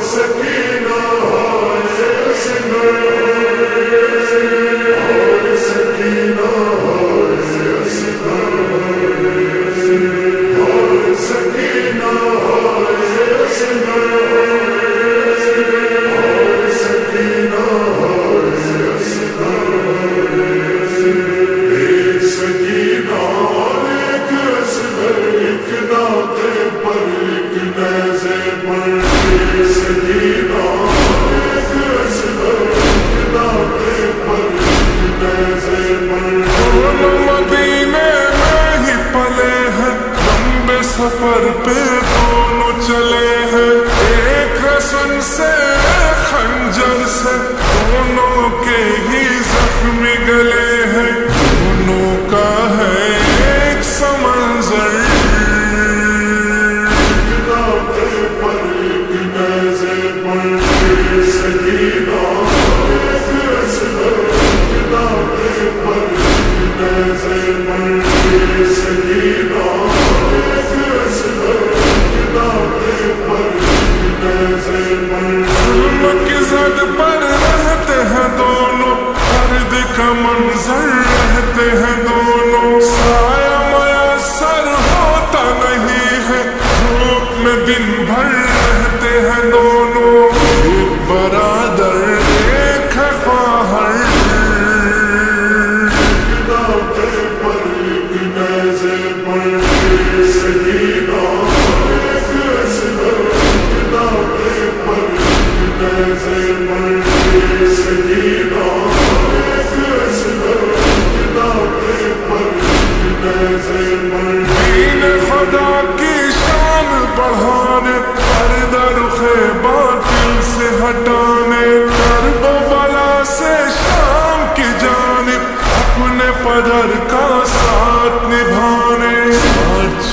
سکینہ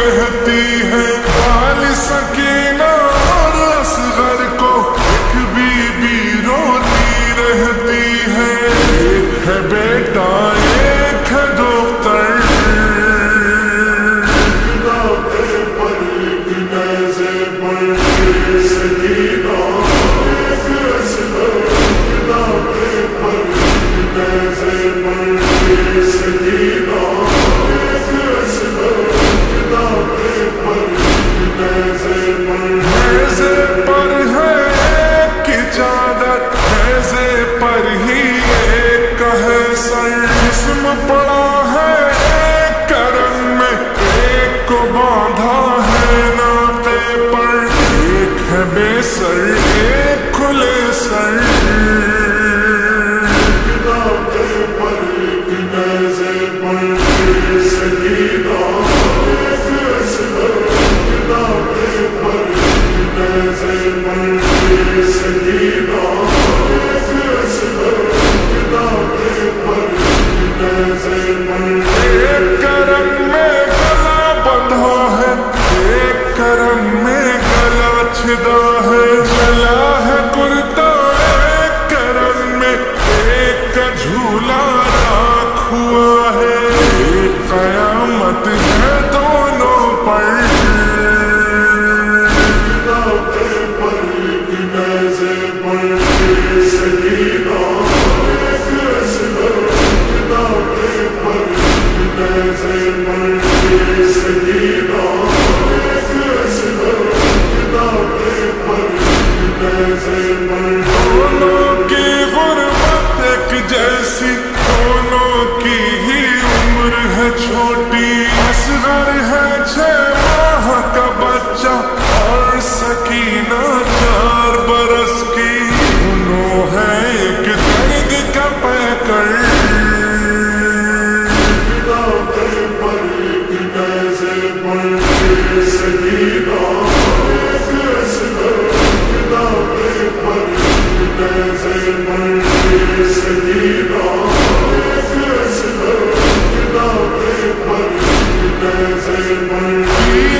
کہتی ہے حال سکینہ اصغر کو ایک بی بی روتی رہتی ہے۔ ایک ہے ہے بے سر کھلے سر۔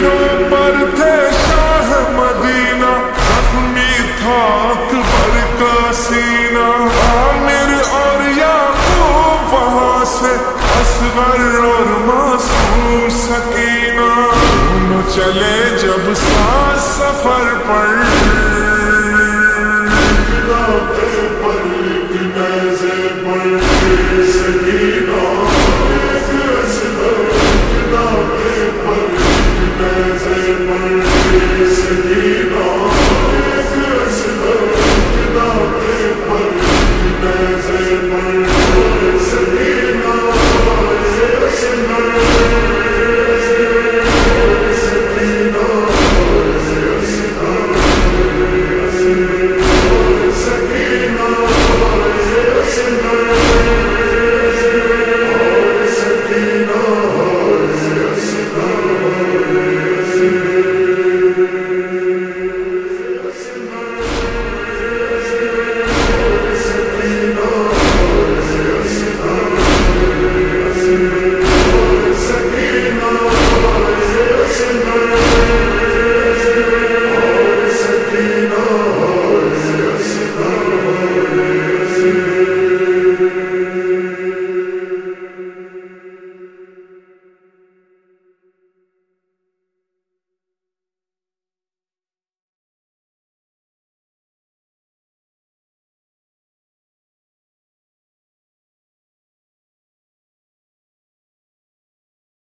تیروں پر تھے شاہ مدینہ زخمی تھا اکبر کا سینہ عامر اور یعقوب وہاں سے اصغر اور معصوم سکینہ چلے جب ساتھ سفر پر